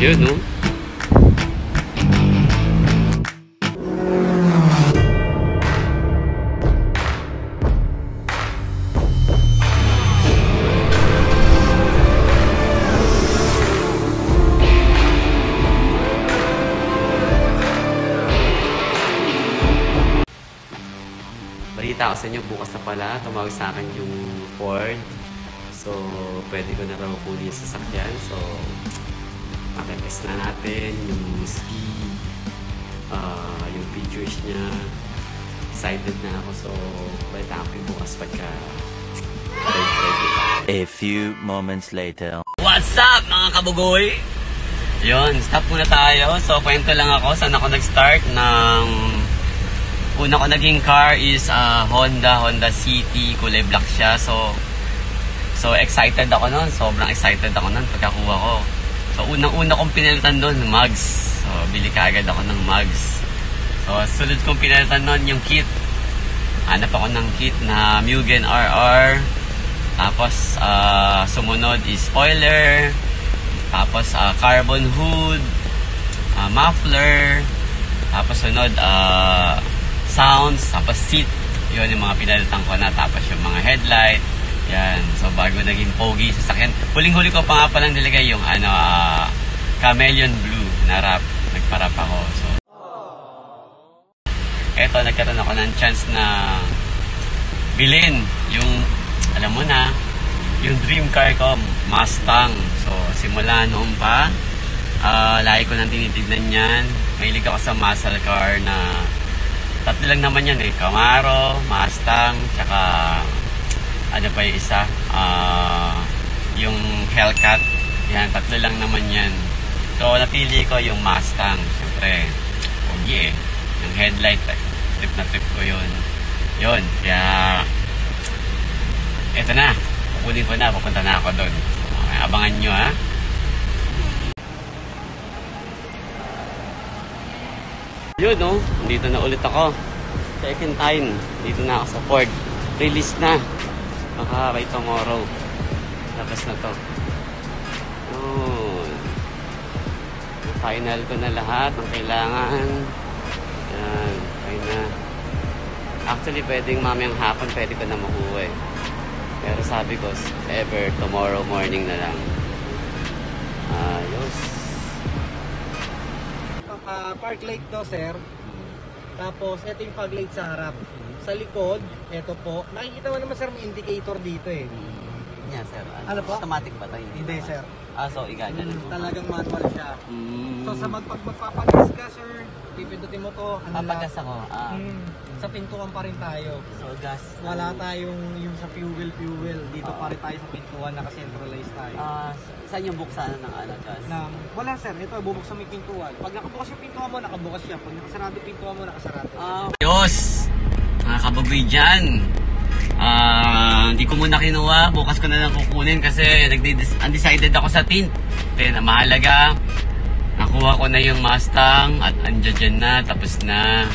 Yun, no? Balita ko sa inyo, bukas na pala, tumawag sa akin yung Ford. So, pwede ko na raw kunin yung sasakyan. So, makitest na natin yung speed, ah, yung features niya. Excited na ako. So, balita ko yung bukas pagka. A few moments later. What's up mga kabugoy? Yun, stop muna tayo. So, kwento lang ako. Saan ako nag-start ng... Una ko naging car is ah, Honda, Honda City. Kulay black siya. So, so excited ako nun. Sobrang excited ako nun pagkakuha ko. So, unang-una kong pinalitan doon, mugs. So, bili ka agad ako ng mugs. So, sunod kong pinalitan nun yung kit. Hanap ako ng kit na Mugen RR. Tapos, ah, sumunod is spoiler. Tapos, ah, carbon hood. ah, muffler. Tapos, sunod, ah, sounds. Tapos, seat. Yun yung mga pinalitan ko na. Tapos, yung mga headlight. Yan. So, bago naging pogi sa sakyan. Huling-huli ko pa nga palang nilagay yung, ano, ah, chameleon blue na wrap. Nagparap ako. So, eto, nagkaroon ako ng chance na bilhin yung, alam mo na, yung dream car ko, Mustang. So, simula noon pa, ah lagi ko nang tinitignan yan. Mahilig ako sa muscle car na tatlo lang naman yan eh. Camaro, Mustang, tsaka ano pa yung isa, ah yung Hellcat. Yan, tatlo lang naman yan. So, napili ko yung Mustang. Siyempre, pogi eh. Yung headlight, eh. trip na trip ko yun. Yun, kaya eto na, kukunin ko na, pupunta na ako doon. Okay, abangan nyo ha. Yun no, dito na ulit ako. Second time, dito na ako sa Ford. Release na. Baka by tomorrow. Labas na to. Yun. Final ko na lahat ng kailangan. Yan, okay na. Actually, pwedeng mamayang hapon pwede ko na makuha. Pero sabi ko, ever tomorrow morning na lang. Ayos. Ah, park light to, sir. Tapos, ito yung fog light sa harap. Sa likod, ito po. Nakikita mo naman, sir, may indicator dito eh. Yeah, sir. Ano po? Automatic ba ito? Hindi, sir. Ah, so, iganyan. Mm, talagang manual siya. Mm. So, sa magpag magpapagas ka, sir, pipindutin mo to. Ano Papagas ako. Ah. Mm, sa pintuan pa rin tayo. So, gas. Wala tayong yung sa fuel, fuel. Dito Ah. pa rin tayo sa pintuan, naka-centralize tayo. Ah, saan yung buksan ng ano, gas? na, wala sir, ito bubuksan mo yung pintuan. Pag nakabukas yung pintuan mo, nakabukas siya. Pag nakasarado yung pintuan mo, nakasarado. Ah, Ayos! Mga kababoy dyan. Hindi ko muna kinuha. Bukas ko na lang kukunin kasi undecided ako sa tint. Then, mahalaga, nakuha ko na yung Mustang at andyan dyan na, tapos na.